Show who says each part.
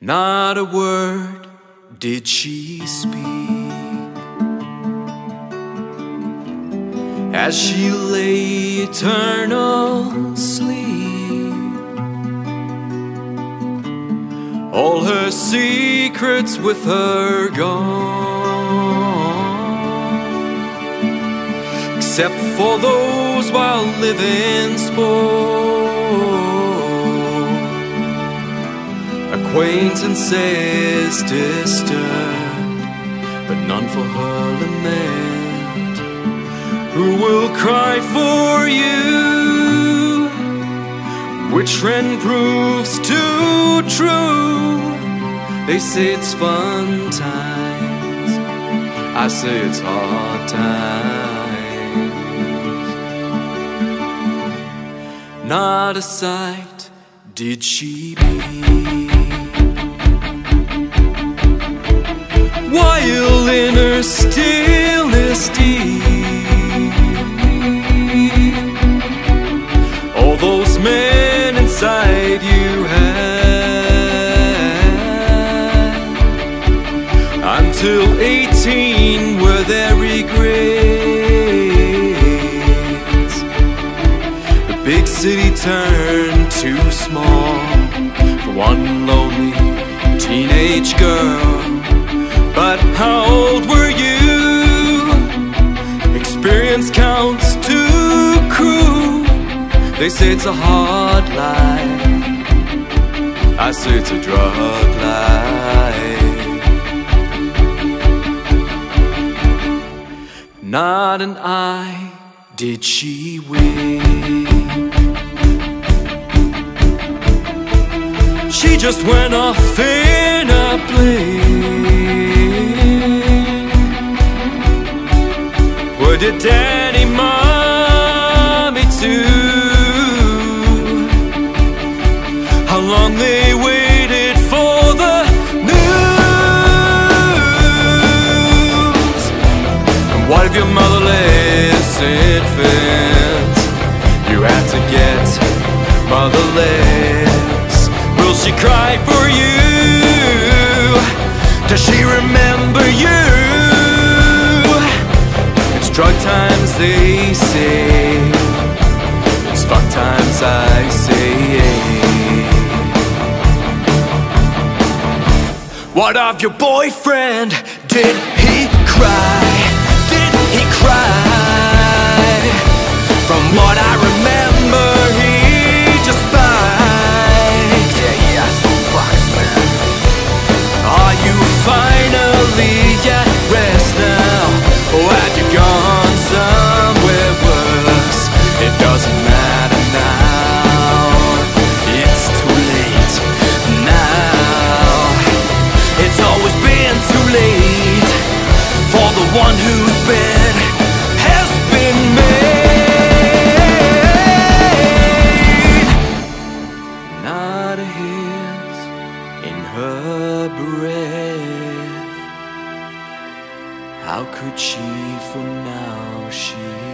Speaker 1: Not a word did she speak as she lay eternal sleep. All her secrets with her gone, except for those while living spoke. Acquaintances distant, but none for her lament. Who will cry for you? Which friend proves too true? They say it's fun times. I say it's hard times. Not a sight did she be. While in her stillness deep, all those men inside you had until 18 were their regrets. The big city turned too small for one lonely teenage girl. How old were you? Experience counts too crew. They say it's a hard life. I say it's a drug life. Not an eye did she wink. She just went off did daddy, mommy too? How long they waited for the news? And what if your motherless infant? You had to get motherless. Will she cry for you? Does she remember I say What of your boyfriend? Did he cry? Did he cry? From what I remember he just spiked Yeah, yeah, so man Are you fine? breath. How could she, for now she